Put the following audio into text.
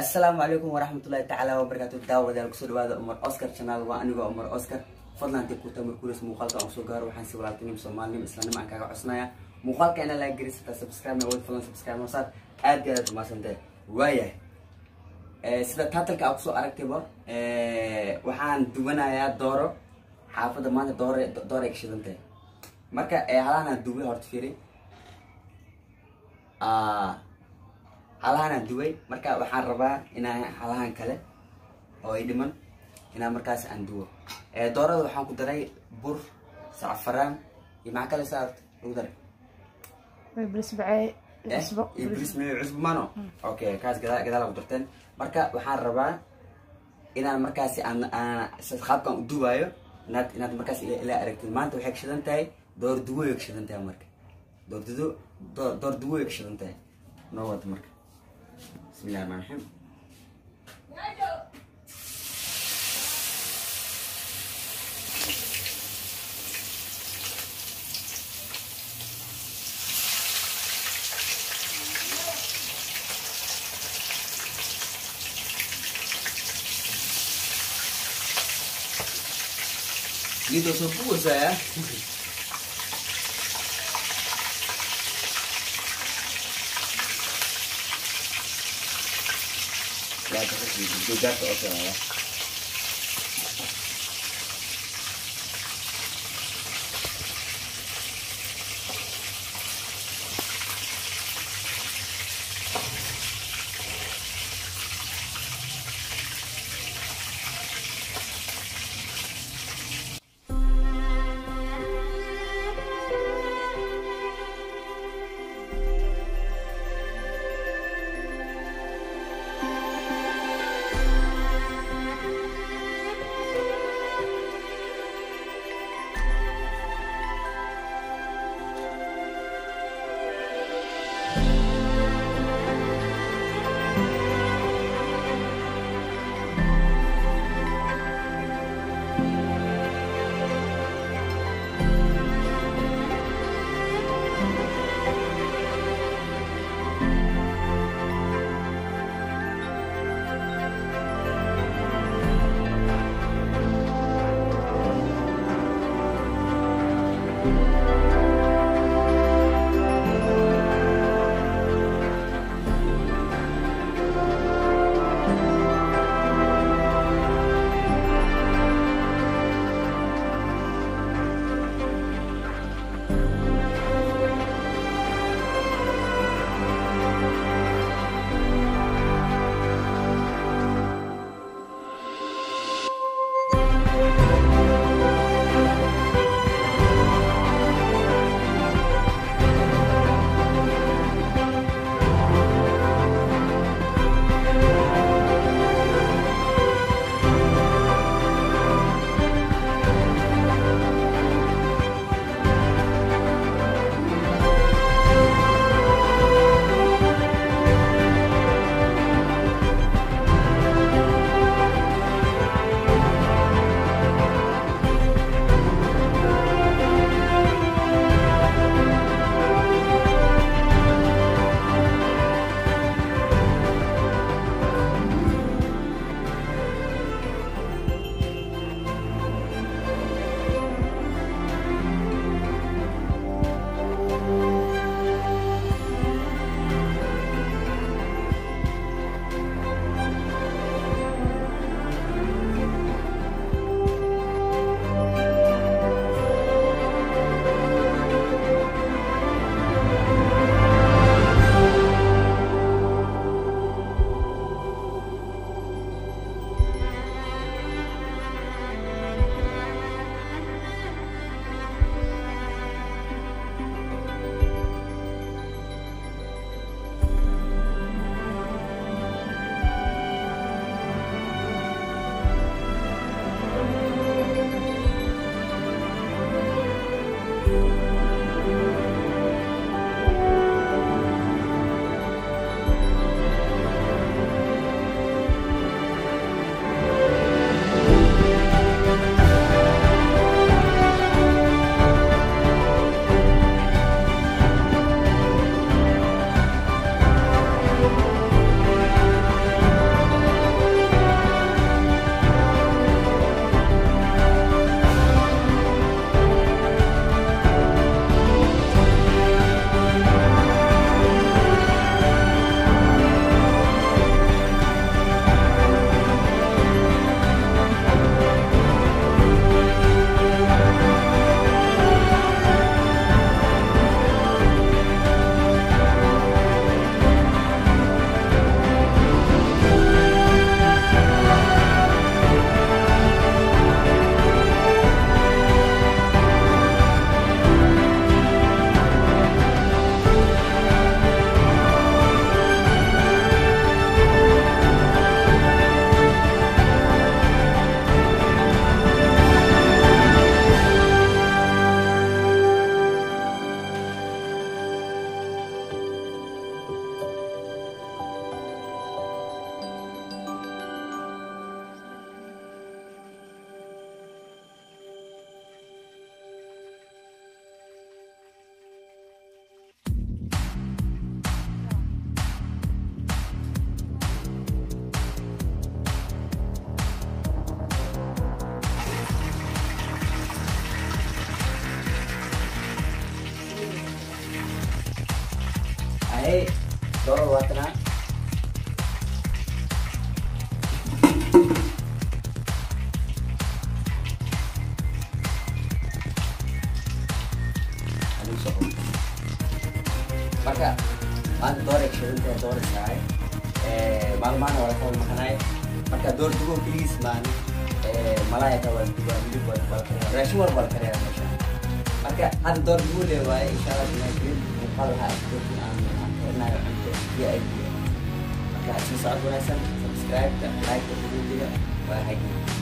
asalaamu calaykum waraxmatullahi tacaala wabarakaatu daawadayaal ku soo dhawaada umar oscar. Channel waa anigoo umar oscar. Fadlan tii kuuta markuulis muuqaalka aan soo gaaro waxaan si walaaltinimo soomaalinimo islanimo aan kaaga codsanaya muuqaalka inaa laga geli sataa subscribe na wad fadlan subscribe noosaar aad iyo aad umaasantee waayahay sida taatalka aa ku soo aragtayba waxaan duwanayaa dooro xaafadda maanta doore doore ay ka shidantahay marka halahanaan duway horta fiiri halahanaan duway marka waxaan rabaa inaan halahan kale oo ay dhiman inaan markaas aan duwo doorada waxaan ku daray bur sacfaraan iyo maxaa kale saa lagu daray? Brisbacee cusbo iyo bris mayo cusbo mano? Okay kaas gadaa gadaal ku darteen. Marka waxaan rabaa inaan markaasi aan qaabkan u duwaayo inaad inaad markaas ila ila aragtid. Maanta waxay kashidan tahay door duwo ay kashidan tahay marka. Door duwo door door duwo ay kashidan tahay. Noo wada marka بسم 不热 Terus 结束了，是吧 ahí, todo atrás. marka maanta dooreg shidinta dooreg tahay maalmaan waa ka maqnay marka door dugo please man malaayaka waa duga midib waa balkare raashin war balkare meesha marka hadda door dugo leewaay insha allah muuqaal lahaa aan kenal untuk VIP Maka susah aku rasa subscribe dan like dan juga bahagia.